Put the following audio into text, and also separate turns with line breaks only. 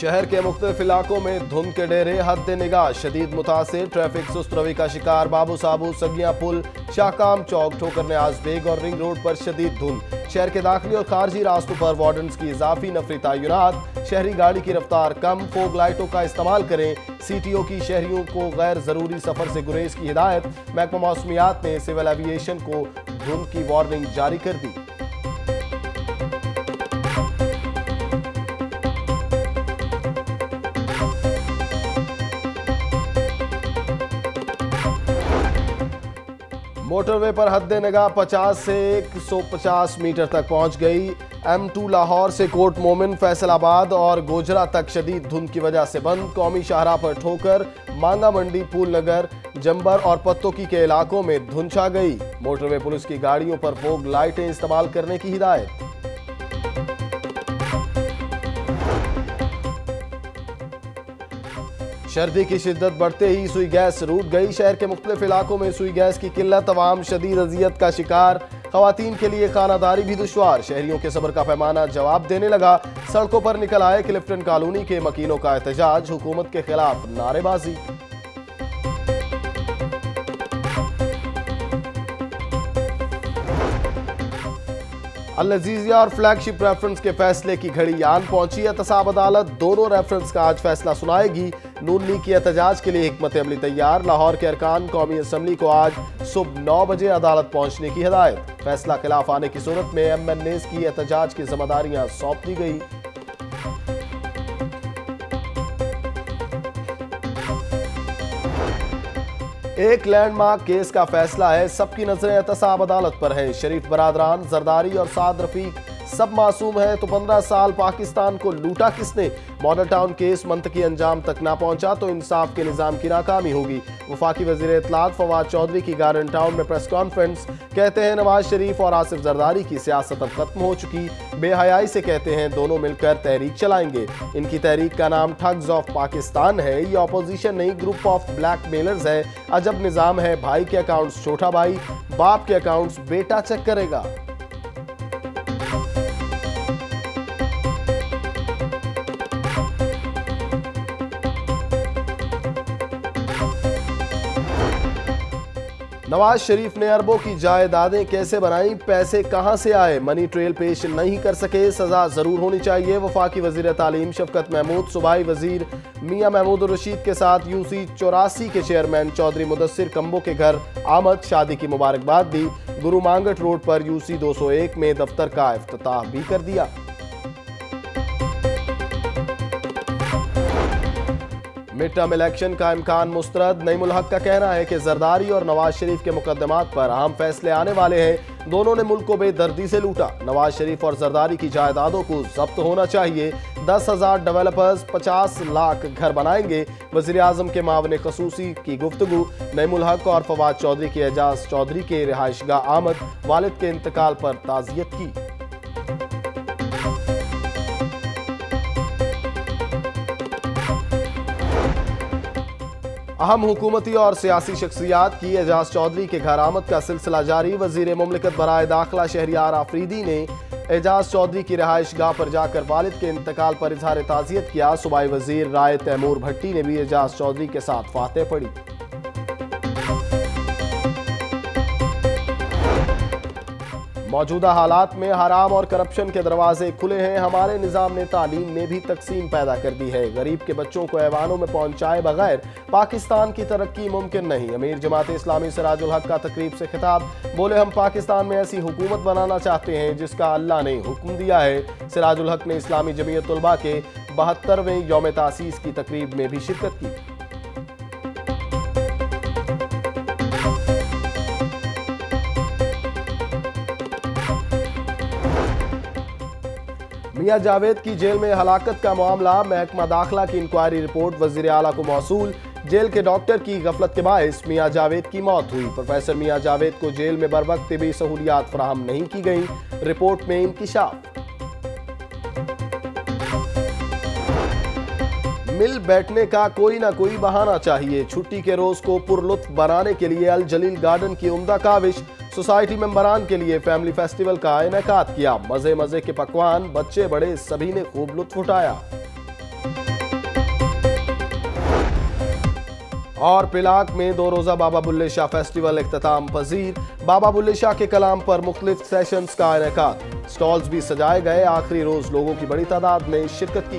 شہر کے مختلف علاقوں میں دھند کے ڈیرے، حد نگاہ، شدید متاثر، ٹریفک سست روی کا شکار، بابو صابو سگیاں پل شاہکام چوک، ٹھوکر نیاز بیگ اور رنگ روڈ پر شدید دھند۔ شہر کے داخلی اور خارجی راستوں پر وارڈنز کی اضافی نفری تعینات۔ شہری گاڑی کی رفتار کم۔ فوگ لائٹوں کا استعمال کریں۔ سی ٹی او کی شہریوں کو غیر ضروری سفر سے گریز کی ہدایت۔ محکمہ موسمیات نے سول ایوییشن کو دھند کی وارننگ جاری کر دی۔ موٹر وے پر حد نگاہ پچاس سے ایک سو پچاس میٹر تک پہنچ گئی۔ ایم ٹو لاہور سے کوٹ مومن، فیصل آباد اور گوجرا تک شدید دھند کی وجہ سے بند۔ قومی شاہراہ پر ٹھوکر، مانگا منڈی پول نگر، جمبر اور پتوکی کے علاقوں میں دھند چھا گئی۔ موٹر وے پولیس کی گاڑیوں پر فوگ، لائٹیں استعمال کرنے کی ہدایت۔ شردی کی شدت بڑھتے ہی سوئی گیس روٹ گئی۔ شہر کے مختلف علاقوں میں سوئی گیس کی قلت، عوام شدید اذیت کا شکار۔ خواتین کے لیے خانہ داری بھی دشوار۔ شہریوں کے صبر کا پیمانہ جواب دینے لگا۔ سڑکوں پر نکل آئے کلفٹن کالونی کے مکینوں کا احتجاج۔ حکومت کے خلاف نعرے بازی۔ العزیزیہ اور فلیگ شپ ریفرنس کے فیصلے کی گھڑی یان پہنچی احتساب عدالت دونوں ریفرنس کا آج فیصلہ سنائے گی۔ نون لیگ کی احتجاج کے لیے حکمت عملی تیار۔ لاہور کے ارکان قومی اسمبلی کو آج صبح نو بجے عدالت پہنچنے کی ہدایت۔ فیصلہ خلاف آنے کی صورت میں ایم این ایس کی احتجاج کی ذمہ داریاں سونپ دی گئی ایک لینڈ مارک کیس کا فیصلہ ہے، سب کی نظریں احتساب عدالت پر ہیں۔ شریف برادران، زرداری اور سعد رفیق سب معصوم ہیں تو پندرہ سال پاکستان کو لوٹا کس نے؟ ماڈل ٹاؤن کیس منطقی انجام تک نہ پہنچا تو انصاف کے نظام کی ناکامی ہوگی۔ وفاقی وزیر اطلاعات فواد چودھری کی گارن ٹاؤن میں پریس کانفرنس کہتے ہیں نواز شریف اور آصف زرداری کی سیاست اب ختم ہو چکی۔ بے حیائی سے کہتے ہیں دونوں مل کر تحریک چلائیں گے۔ ان کی تحریک کا نام ٹھگز آف پاکستان ہے۔ یہ اپوزیشن نہیں، گروپ آف بلیک میلرز ہے۔ عجب نظام ہے، بھائی کے اکاؤنٹس چھوٹا بھائی، باپ کے اکاؤنٹس بیٹا چیک کرے گا۔ نواز شریف نے اربوں کی جائیدادیں کیسے بنائیں؟ پیسے کہاں سے آئے؟ منی ٹریل پیش نہیں کر سکے، سزا ضرور ہونی چاہیے۔ وفاقی وزیر تعلیم شفقت محمود، صوبائی وزیر میاں محمود الرشید کے ساتھ یو سی چوراسی کے چیئرمین چودھری مدثر کمبو کے گھر آمد، شادی کی مبارکباد دی۔ گرو مانگٹ روڈ پر یو سی دو سو ایک میں دفتر کا افتتاح بھی کر دیا۔ مڈ ٹرم الیکشن کا امکان مسترد، نعیم الحق کا کہنا ہے کہ زرداری اور نواز شریف کے مقدمات پر اہم فیصلے آنے والے ہیں۔ دونوں نے ملک کو بے دردی سے لوٹا۔ نواز شریف اور زرداری کی جائیدادوں کو ضبط ہونا چاہیے۔ دس ہزار ڈیولپرز پچاس لاکھ گھر بنائیں گے۔ وزیر اعظم کے معاون خصوصی کی گفتگو۔ نعیم الحق اور فواد چودھری کے اعجاز چودھری کے رہائش گاہ آمد۔ والد کے انتقال پر تعزیت کی۔ اہم حکومتی اور سیاسی شخصیات کی اعجاز چودھری کے گھر آمد کا سلسلہ جاری۔ وزیر مملکت برائے داخلہ شہریار آفریدی نے اعجاز چودھری کی رہائش گاہ پر جا کر والد کے انتقال پر اظہار تعزیت کیا۔ صوبائی وزیر رائے تیمور بھٹی نے بھی اعجاز چودھری کے ساتھ فاتح پڑھی۔ موجودہ حالات میں حرام اور کرپشن کے دروازے کھلے ہیں۔ ہمارے نظام نے تعلیم میں بھی تقسیم پیدا کر دی ہے۔ غریب کے بچوں کو ایوانوں میں پہنچائے بغیر پاکستان کی ترقی ممکن نہیں۔ امیر جماعت اسلامی سراج الحق کا تقریب سے خطاب، بولے ہم پاکستان میں ایسی حکومت بنانا چاہتے ہیں جس کا اللہ نے حکم دیا ہے۔ سراج الحق نے اسلامی جمعیت طلبہ کے بہترویں یوم تاسیس کی تقریب میں بھی شرکت کی۔ میاں جاوید کی جیل میں ہلاکت کا معاملہ، محکمہ داخلہ کی انکوائری رپورٹ، وزیر اعلیٰ کو موصول، جیل کے ڈاکٹر کی غفلت کے باعث میاں جاوید کی موت ہوئی۔ پروفیسر میاں جاوید کو جیل میں بر وقت طبی سہولیات فراہم نہیں کی گئیں۔ رپورٹ میں انکشاف۔ مل بیٹھنے کا کوئی نہ کوئی بہانہ چاہیے۔ چھٹی کے روز کو پرلطف بنانے کے لیے الجلیل گارڈن کی عمدہ کاوش، سوسائٹی ممبران کے لیے فیملی فیسٹیول کا انعقاد کیا۔ مزے مزے کے پکوان، بچے بڑے، سبھی نے خوب لطف اٹھایا۔ اور پلاک میں دو روزہ بابا بلے شاہ فیسٹیول اختتام پذیر۔ بابا بلے شاہ کے کلام پر مختلف سیشنز کا انعقاد۔ سٹالز بھی سجائے گئے۔ آخری روز لوگوں کی بڑی تعداد نے شرکت کی۔